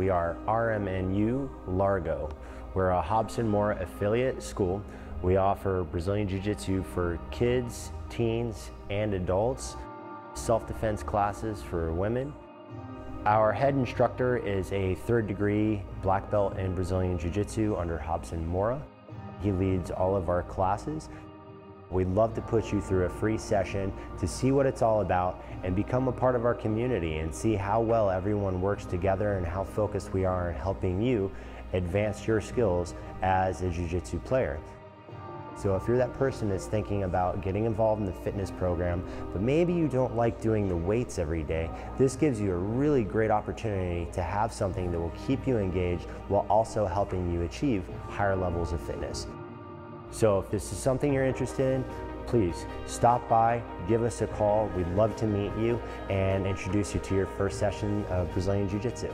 We are RMNU Largo. We're a Robson Moura affiliate school. We offer Brazilian Jiu-Jitsu for kids, teens, and adults, self-defense classes for women. Our head instructor is a third degree black belt in Brazilian Jiu-Jitsu under Robson Moura. He leads all of our classes. We'd love to put you through a free session to see what it's all about and become a part of our community and see how well everyone works together and how focused we are in helping you advance your skills as a Jiu-Jitsu player. So if you're that person that's thinking about getting involved in the fitness program, but maybe you don't like doing the weights every day, this gives you a really great opportunity to have something that will keep you engaged while also helping you achieve higher levels of fitness. So if this is something you're interested in, please stop by, give us a call. We'd love to meet you and introduce you to your first session of Brazilian Jiu-Jitsu.